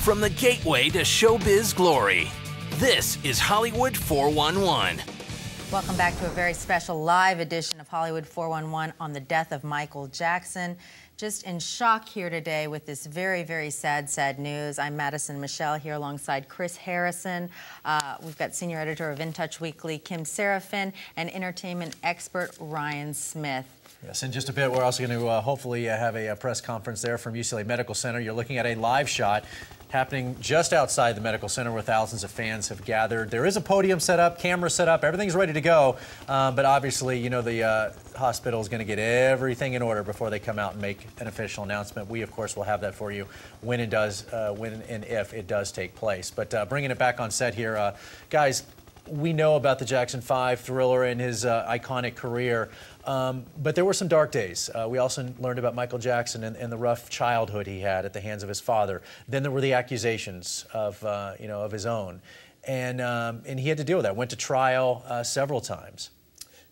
From the gateway to showbiz glory, this is Hollywood 411. Welcome back to a very special live edition of Hollywood 411 on the death of Michael Jackson. Just in shock here today with this very, very sad, sad news. I'm Madison Michelle here alongside Chris Harrison. Uh, we've got senior editor of In Touch Weekly, Kim Serafin, and entertainment expert Ryan Smith. Yes, in just a bit, we're also going to uh, hopefully uh, have a, a, press conference there from UCLA Medical Center. You're looking at a live shot happening just outside the medical center where thousands of fans have gathered. There is a podium set up, camera set up, everything's ready to go. Um, but obviously, you know, the uh, hospital is going to get everything in order before they come out and make an official announcement. We, of course, will have that for you when it does, uh, when and if it does take place. But uh, bringing it back on set here, uh, guys, we know about the Jackson 5 thriller and his uh, iconic career. Um, but there were some dark days. Uh, we also learned about Michael Jackson and, and, the rough childhood he had at the hands of his father. Then there were the accusations of, uh, you know, of his own. And, um, and he had to deal with that, went to trial uh, several times.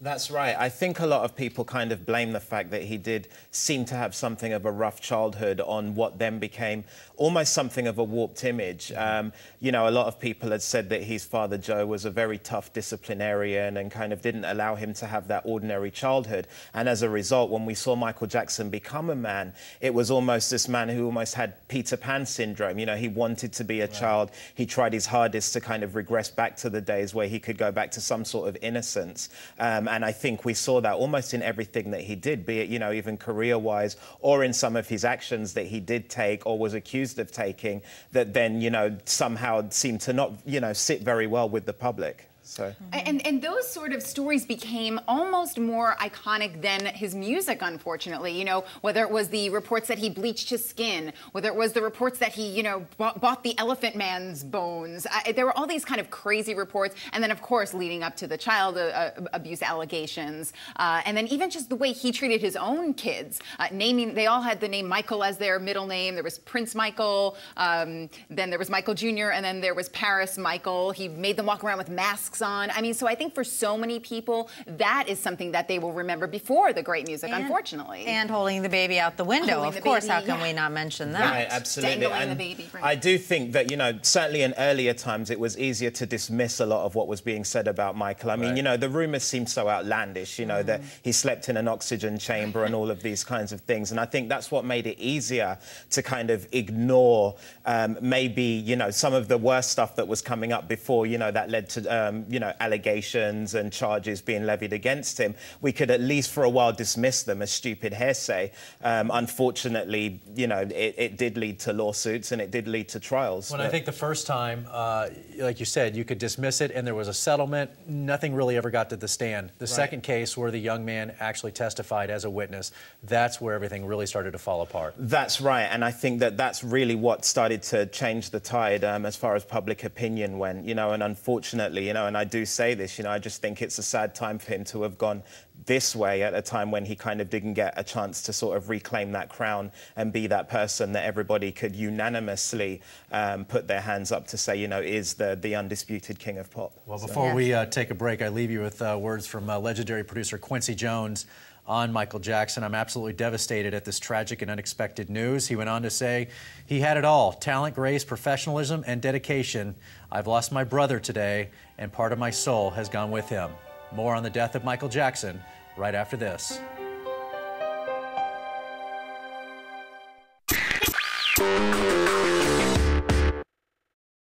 That's right. I think a lot of people kind of blame the fact that he did seem to have something of a rough childhood on what then became almost something of a warped image. Um, you know, a lot of people had said that his father, Joe, was a very tough disciplinarian and kind of didn't allow him to have that ordinary childhood. And as a result, when we saw Michael Jackson become a man, it was almost this man who almost had Peter Pan syndrome. You know, he wanted to be a right. child. He tried his hardest to kind of regress back to the days where he could go back to some sort of innocence. Um, and I think we saw that almost in everything that he did, be it, you know, even career-wise or in some of his actions that he did take or was accused of taking that then, you know, somehow seemed to not, you know, sit very well with the public. So. And, and those sort of stories became almost more iconic than his music, unfortunately. You know, whether it was the reports that he bleached his skin, whether it was the reports that he, you know, bought, bought the Elephant Man's bones. I, there were all these kind of crazy reports. And then, of course, leading up to the child uh, uh abuse allegations. Uh, and then even just the way he treated his own kids, uh, naming, they all had the name Michael as their middle name. There was Prince Michael, um, then there was Michael Jr., and then there was Paris Michael. He made them walk around with masks masks on. I mean, so I think for so many people, that is something that they will remember before the great music, and, unfortunately. And holding the baby out the window, holding of course. Baby, how can yeah. we not mention that? Right, absolutely. Dangling the baby. I do think that, you know, certainly in earlier times, it was easier to dismiss a lot of what was being said about Michael. I mean, right. you know, the rumours seem so outlandish, you know, mm. that he slept in an oxygen chamber and all of these kinds of things. And I think that's what made it easier to kind of ignore um, maybe, you know, some of the worst stuff that was coming up before, you know, that led to, um, you know, allegations and charges being levied against him, we could at least for a while dismiss them as stupid hearsay. Um, unfortunately, you know, it, it, did lead to lawsuits and it did lead to trials. When I think the first time, uh, like you said, you could dismiss it and there was a settlement, nothing really ever got to the stand. The right. second case where the young man actually testified as a witness, that's where everything really started to fall apart. That's right, and I think that that's really what started to change the tide um, as far as public opinion went, you know, and unfortunately, you know, and I do say this, you know, I just think it's a sad time for him to have gone this way at a time when he kind of didn't get a chance to sort of reclaim that crown and be that person that everybody could unanimously um, put their hands up to say, you know, is the, the undisputed king of pop. Well, before so. we uh, take a break, I leave you with uh, words from uh, legendary producer Quincy Jones on Michael Jackson. I'm absolutely devastated at this tragic and unexpected news. He went on to say he had it all talent, grace, professionalism, and dedication. I've lost my brother today, and part of my soul has gone with him. More on the death of Michael Jackson right after this.